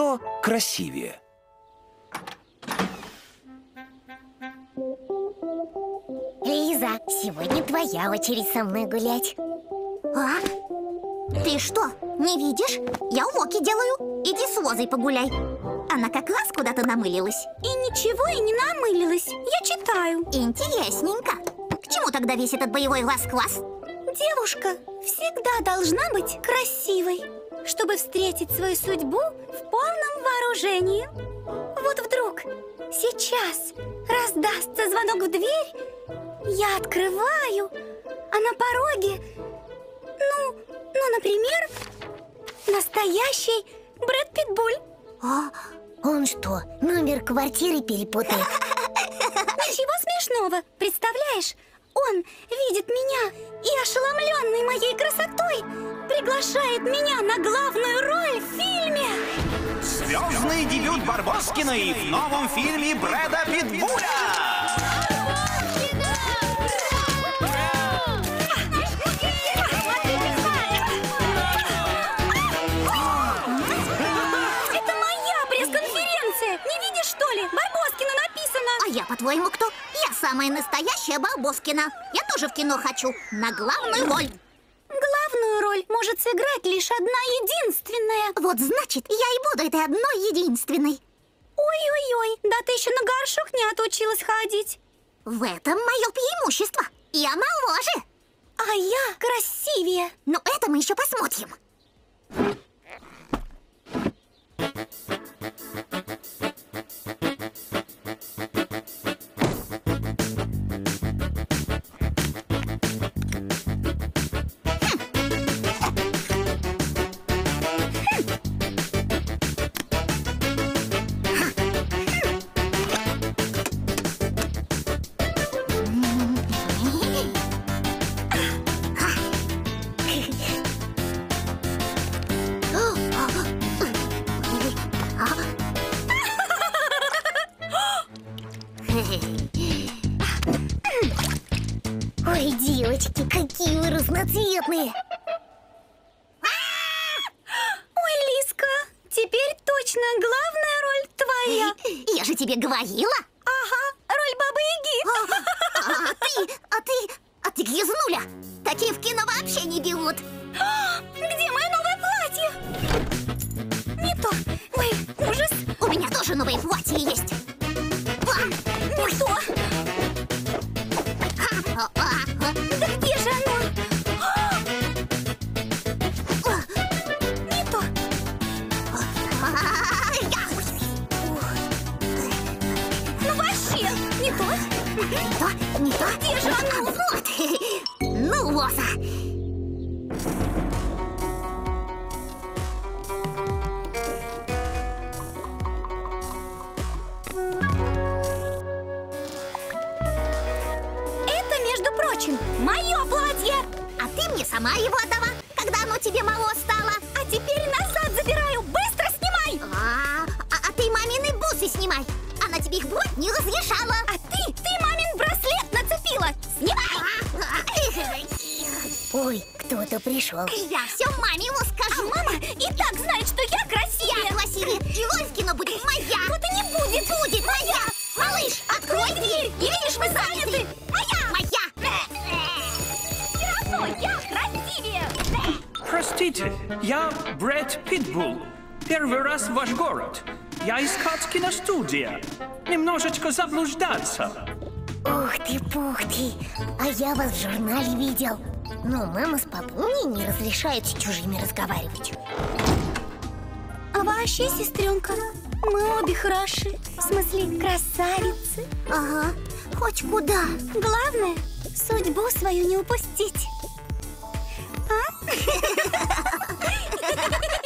Кто красивее? Лиза, сегодня твоя очередь со мной гулять А? Ты что, не видишь? Я уроки делаю. Иди с Лозой погуляй. Она как раз куда-то намылилась. И ничего и не намылилась. Я читаю. Интересненько. К чему тогда весь этот боевой раскласс? Девушка всегда должна быть красивой, чтобы встретить свою судьбу в полном вооружении. Вот вдруг сейчас раздастся звонок в дверь, я открываю, а на пороге, ну, ну, например, настоящий Брэд Питбуль. А? Он что, номер квартиры перепутает? Ничего смешного, представляешь? Он видит меня и, ошеломленный моей красотой, приглашает меня на главную роль в фильме. Звездный дебют Барбоскиной в новом фильме Брэда Питбуля! Это моя пресс-конференция! Не видишь, что ли? Барбоскина написано! А я, по-твоему, кто? Самая настоящая Барбоскина. Я тоже в кино хочу. На главную роль. Главную роль может сыграть лишь одна единственная. Вот значит, я и буду этой одной единственной. Ой-ой-ой, да ты еще на горшок не отучилась ходить. В этом мое преимущество. Я моложе. А я красивее. Но это мы еще посмотрим. Девочки, какие вы разноцветные Ой, Лиска, теперь точно главная роль твоя. Я же тебе говорила. Ага, роль Бабы-Яги. А ты, а ты, а ты грязнуля. Такие в кино вообще не берут. Где мое новое платье? Не то. Ой, ужас. У меня тоже новое платье есть. А, Не то. Не то, не то. Оно? Вот. Ну, Лоза. Это, между прочим, мое платье. А ты мне сама его отдала, когда оно тебе мало стало. А теперь назад забираю. Быстро снимай. А, а, а ты мамины бусы снимай. Она тебе их брать не разрешала. Ой, кто-то пришел Я все маме ему А скажу. мама и так знает, что я красивее. Я красивее. И Лоськина будет моя. Вот и не будет. Будет моя. Малыш, открой дверь. Видишь, мы заняты. Моя. Моя. Все равно я красивее. Простите, я Брэд Питбул. Первый раз в ваш город. Я искать киностудия. Немножечко заблуждаться. Ух ты, пух ты А я вас в журнале видел Но мама с папуней не разрешают с чужими разговаривать А вообще, сестренка, мы обе хороши. В смысле, красавицы. Ага. Хоть куда. Главное, судьбу свою не упустить. А?